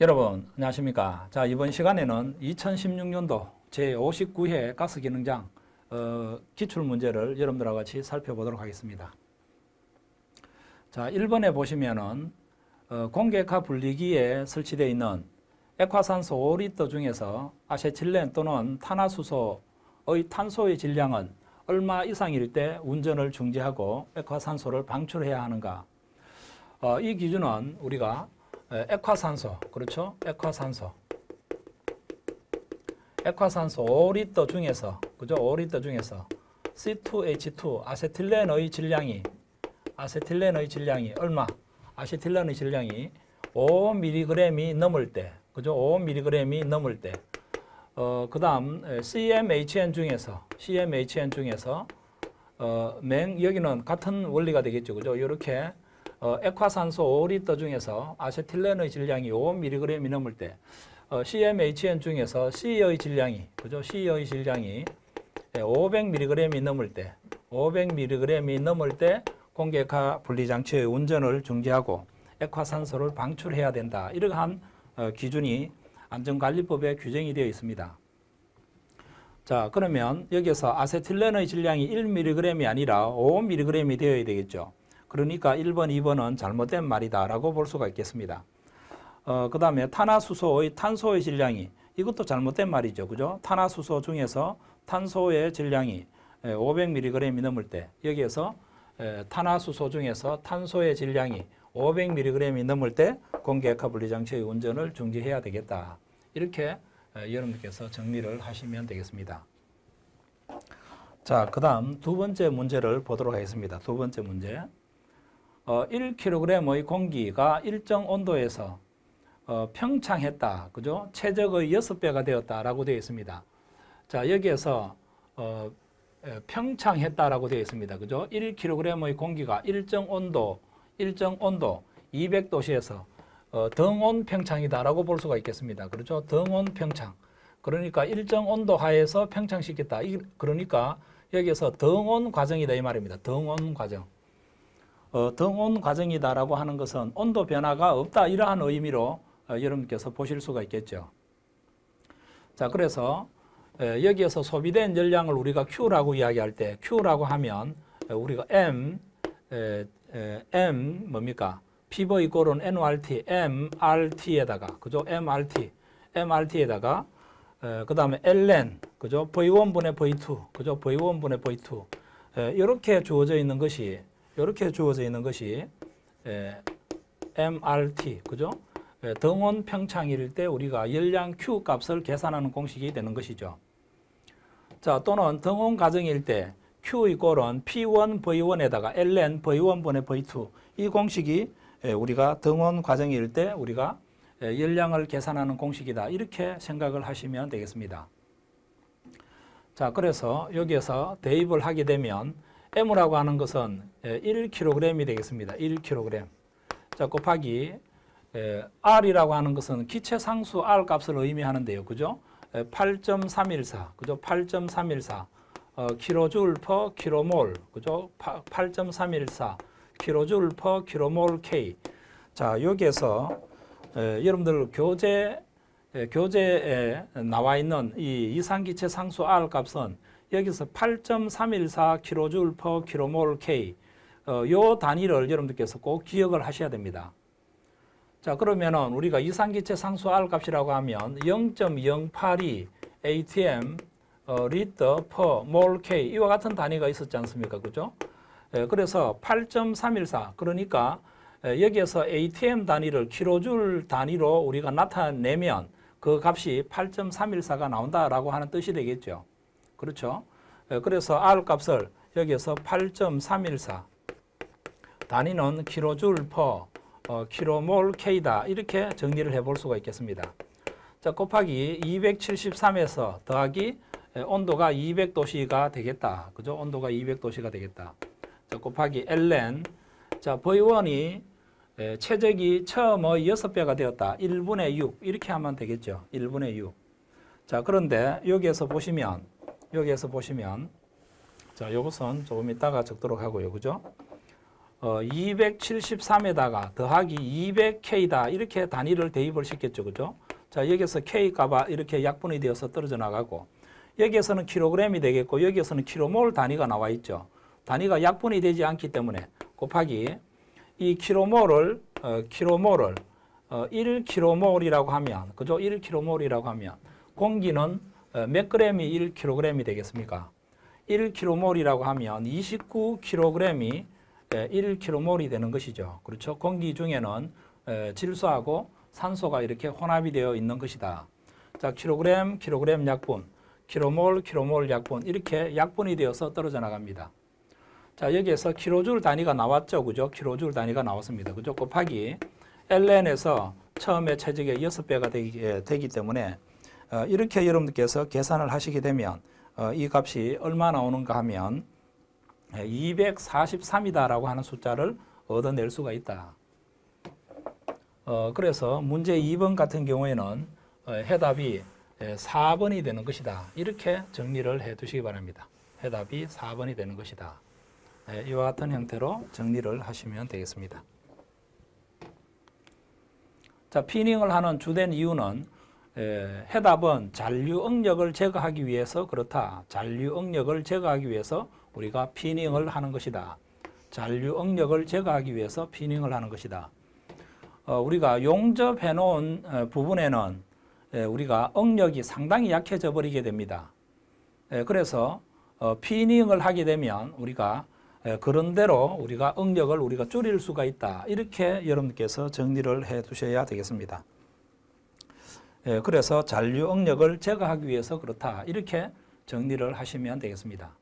여러분 안녕하십니까? 자 이번 시간에는 2016년도 제59회 가스기능장 어, 기출문제를 여러분들과 같이 살펴보도록 하겠습니다. 자 1번에 보시면은 어, 공개카 분리기에 설치되어 있는 액화산소 5리터 중에서 아세틸렌 또는 탄화수소의 탄소의 질량은 얼마 이상일 때 운전을 중지하고 액화산소를 방출해야 하는가? 어, 이 기준은 우리가 에, 액화산소, 그렇죠? 액화산소. 액화산소 5리터 중에서, 그죠? 5리터 중에서 C2H2, 아세틸렌의 질량이, 아세틸렌의 질량이 얼마? 아세틸렌의 질량이 5mg이 넘을 때, 그죠? 5mg이 넘을 때, 어, 그 다음 CMHN 중에서, CMHN 중에서, 어, 맹, 여기는 같은 원리가 되겠죠. 그죠? 이렇게 어, 액화산소 5리터 중에서 아세틸렌의 질량이 5mg이 넘을 때 어, CMHN 중에서 C의 질량이 그죠? C의 질량이 500mg이 넘을 때 500mg이 넘을 때 공개카 분리장치의 운전을 중지하고 액화산소를 방출해야 된다. 이러한 어, 기준이 안전관리법에 규정이 되어 있습니다. 자 그러면 여기서 아세틸렌의 질량이 1mg이 아니라 5mg이 되어야 되겠죠. 그러니까 1번, 2번은 잘못된 말이다라고 볼 수가 있겠습니다. 어, 그 다음에 탄화수소의 탄소의 질량이 이것도 잘못된 말이죠. 그죠? 탄화수소 중에서 탄소의 질량이 500mg이 넘을 때 여기에서 탄화수소 중에서 탄소의 질량이 500mg이 넘을 때 공개액화 분리장치의 운전을 중지해야 되겠다. 이렇게 여러분께서 정리를 하시면 되겠습니다. 자, 그 다음 두 번째 문제를 보도록 하겠습니다. 두 번째 문제. 어, 1kg의 공기가 일정 온도에서 어, 평창했다. 그죠? 최적의 6배가 되었다라고 되어 있습니다. 자, 여기에서 어, 평창했다라고 되어 있습니다. 그죠? 1kg의 공기가 일정 온도, 일정 온도 200도씨에서 어, 등온 평창이다라고 볼 수가 있겠습니다. 그렇죠? 등온 평창. 그러니까 일정 온도 하에서 평창시켰다. 이, 그러니까 여기에서 등온 과정이다 이 말입니다. 등온 과정. 어, 등온 과정이다라고 하는 것은 온도 변화가 없다 이러한 의미로 어, 여러분께서 보실 수가 있겠죠. 자, 그래서 에, 여기에서 소비된 열량을 우리가 Q라고 이야기할 때 Q라고 하면 에, 우리가 M 에, M 뭡니까? PV equal은 NRT, MRT에다가 그죠? MRT, MRT에다가 그 다음에 ln 그죠? V1분의 V2 그죠? V1분의 V2 이렇게 주어져 있는 것이 이렇게 주어져 있는 것이 MRT, 그죠? 등온 팽창일 때 우리가 열량 Q 값을 계산하는 공식이 되는 것이죠. 자, 또는 등원 과정일 때 Q 이꼴은 P1 V1에다가 ln V1분의 V2 이 공식이 우리가 등원 과정일 때 우리가 열량을 계산하는 공식이다. 이렇게 생각을 하시면 되겠습니다. 자, 그래서 여기에서 대입을 하게 되면 M이라고 하는 것은 1kg이 되겠습니다. 1kg. 자, 곱하기 R이라고 하는 것은 기체 상수 R 값을 의미하는데요. 그죠? 8.314. 그죠? 8.314. 어, 킬로줄 퍼 킬로몰. 그죠? 8.314. 킬로줄 퍼 킬로몰 K. 자, 여기에서 에, 여러분들 교재 에, 교재에 나와 있는 이 이산기체 상수 R 값은 여기서 8.314kJ per kmol K 어, 요 단위를 여러분들께서 꼭 기억을 하셔야 됩니다. 자 그러면은 우리가 이산기체 상수 R 값이라고 하면 0.082 atm 어, 리터 per mol K 이와 같은 단위가 있었지 않습니까? 그죠? 예, 그래서 8.314 그러니까 예, 여기에서 atm 단위를 킬로줄 단위로 우리가 나타내면 그 값이 8.314가 나온다라고 하는 뜻이 되겠죠. 그렇죠? 예, 그래서 R 값을 여기에서 8.314 단위는 킬로줄 퍼 어, 킬로몰 K다 이렇게 정리를 해볼 수가 있겠습니다. 자 곱하기 273에서 더하기 예, 온도가 200도씨가 되겠다. 그죠? 온도가 200도씨가 되겠다. 자 곱하기 ln 자 V1이 예, 최적이 처음의 6배가 되었다. 1분의 6 이렇게 하면 되겠죠. 1분의 6. 자 그런데 여기에서 보시면 여기에서 보시면 자, 요것은 조금 이따가 적도록 하고요. 그죠? 어, 273에다가 더하기 200K다 이렇게 단위를 대입을 시켰죠. 그죠? 자, 여기서 K 값이 이렇게 약분이 되어서 떨어져 나가고 여기에서는 킬로그램이 되겠고 여기에서는 킬로몰 단위가 나와 있죠. 단위가 약분이 되지 않기 때문에 곱하기 이 킬로몰을 어, 킬로몰을 어, 1킬로몰이라고 하면 그죠? 1킬로몰이라고 하면 공기는 어, 몇 그램이 1킬로그램이 되겠습니까? 1킬로몰이라고 하면 29킬로그램이 1킬로몰이 되는 것이죠. 그렇죠? 공기 중에는 에, 질소하고 산소가 이렇게 혼합이 되어 있는 것이다. 자, 킬로그램, 킬로그램 약분, 킬로몰, 킬로몰 약분 이렇게 약분이 되어서 떨어져 나갑니다. 자, 여기에서 킬로줄 단위가 나왔죠. 그죠? 킬로줄 단위가 나왔습니다. 그죠? 곱하기 ln에서 처음에 체적의 6배가 되기, 예, 되기 때문에 어, 이렇게 여러분들께서 계산을 하시게 되면 어, 이 값이 얼마 나오는가 하면 243이다라고 하는 숫자를 얻어낼 수가 있다. 어, 그래서 문제 2번 같은 경우에는 어, 해답이 4번이 되는 것이다. 이렇게 정리를 해 두시기 바랍니다. 해답이 4번이 되는 것이다. 예, 이와 같은 형태로 정리를 하시면 되겠습니다. 자, 피닝을 하는 주된 이유는 에, 해답은 잔류 응력을 제거하기 위해서 그렇다. 잔류 응력을 제거하기 위해서 우리가 피닝을 하는 것이다. 잔류 응력을 제거하기 위해서 피닝을 하는 것이다. 어, 우리가 용접해 놓은 어, 부분에는 에, 우리가 응력이 상당히 약해져 버리게 됩니다. 에, 그래서 어, 피닝을 하게 되면 우리가 에, 그런 대로 우리가 응력을 우리가 줄일 수가 있다. 이렇게 여러분께서 정리를 해 두셔야 되겠습니다. 예, 그래서 잔류 응력을 제거하기 위해서 그렇다. 이렇게 정리를 하시면 되겠습니다.